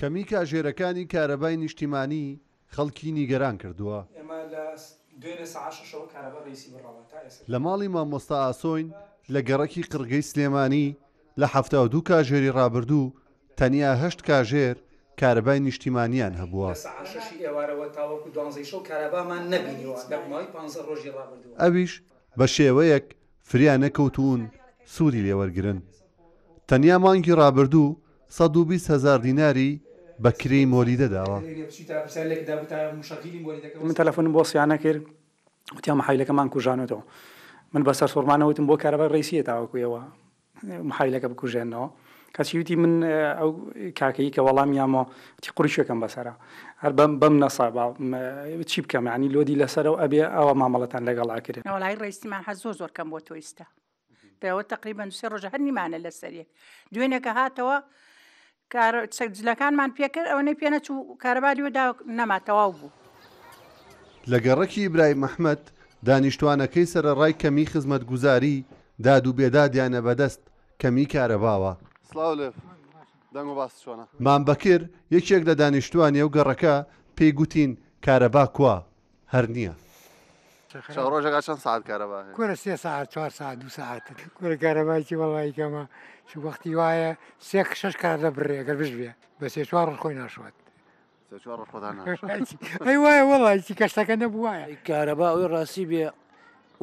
کەمی کاژێرەکانی کارەبای نیشتیمانی خەڵکی نیگەران کردووە. ئێمە لە دوێنێ سەعات شەشەوە کارەبا رەیسی بڕاوە تا ئێستا. لە ماڵی مامۆستا ئاسۆین لە گەڕەکی قرگەی سلێمانی لە حەفتا و دوو کاژێری رابردوو تەنیا هەشت کاژێر کارەبای نیشتیمانیان هەبووە. لە سەعات شەشی ئێوارەوە تاوەکو دوانزەی شەو کارەبامان نەبینیوە لە ماوەی پانزە رۆژی رابردووە. ئەویش بە شێوەیەک فریا نەکەوتوون سوودی لێ وەرگرن. تەنیا مانگی ڕابردوو سەد و بیست هەزار دیناری بە کرێی مۆلیدە داوە. من تەلەفونم بۆ سیانە کرد وتیان محاویلەکەمان کوژانۆتەوە. من بە سەرسوڕمانەوە وتم بۆ کارەبای ڕیسییە تاوەکو ئێوە محایلەکە بکوژێنەوە کەچی وتی من ئەو کاکەی کە وەڵامی یامۆ وتی قڕیشەکەم بەسرە هەر بەم بەم نەسا با چی بکەم ینی لۆدی لەسەر و ئەبێ ئەوە مامەڵەتان لەگەڵا کرێ نەوەڵی ڕیسیمان هە زۆ زۆر کەم بۆ تۆیستا دەوە تقریبان سێ ڕۆژە هەر نیمانە لەسەریەک دوێنێکە هاتەوە کارە چەک جلەکانمان پێ کرد ئەوەنەی پێ نەچوو کارەبا لێوە دا نەما تەواو بوو. لە گەڕەکی ئیبراهیم ئەحمەد، دانیشتوانەکەی سەرەڕای کەمیی خزمەتگوزاری، داد و بێدادیانە بەدەست کەمیی کارەباوە. سڵاو لێ دەنگ و باست چۆنە؟ مام بەکر، یەکێک لە دانیشتوانی ئەو گەڕەکە، پێی گوتین، کارەبا کوا؟ هەر نیە. شەو ڕۆژێکا چەند سەعات کارەبا هەیە؟ کورە سێ سەعات چوار سەعات دوو سەعات. کورە کارەبای چی وەڵایی کەمە چ وەختی وایە سێ شەش کات دەبڕێ گەر بشبێ بە سێ چوار ڕۆژ خۆی ناشۆت سێ چوار ڕۆژ خۆتان ناشۆت. هەی ئەی وایە وەڵایی چی کەشتەکە نەبووایە. کارەبا ئەوەی ڕاستی بێ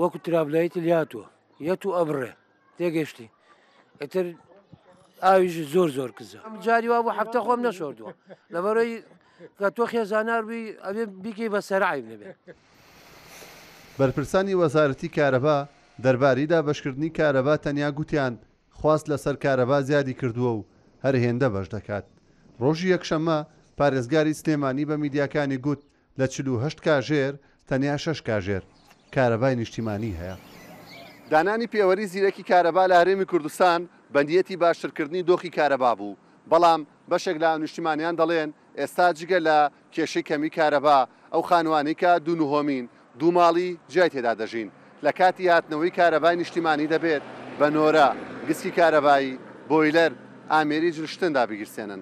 وەکو ترابلایتی لاتوە یەت و ئەبڕێ تێگەشتی ئەتر ئاویش زۆر زۆر کزە ئەم جاری وا بۆ هەفتە خۆم نەشۆردووە لەبەرەوەی کە تۆ خێزانار بووی ئەبێ بیکەی بە سەرعیب نەبێت. بەرپرسانی وەزارەتی کارەبا دەرباری دابەشکردنی کارەبا تەنیا گوتیان خواست لەسەر کارەبا زیادی کردووە و هەر هێندە بەش دەکات. ڕۆژی یەکشەممە پارێزگاری سلێمانی بە میدیاکانی گوت لە چل و هەشت کاژێر تەنیا شەش کاژێر کارەبای نیشتیمانی هەیە. دانانی پێوەری زیرەکی کارەبا لە هەرێمی کوردستان بەنیەتی باشترکردنی دۆخی کارەبا بوو، بەڵام بەشێک لە نیشتیمانیان دەڵێن، ئێستا جگە لە کێشەی کەمی کارەبا، ئەو خانوانەی کە دوو نهۆمین دوو ماڵی جیای تێدا دەژین، لە کاتی هاتنەوەی کارەبای نیشتیمانی دەبێت بە نۆرە گسکی کارەبایی، بۆیلەر، ئامێری جلشتن دابگیرسێنن.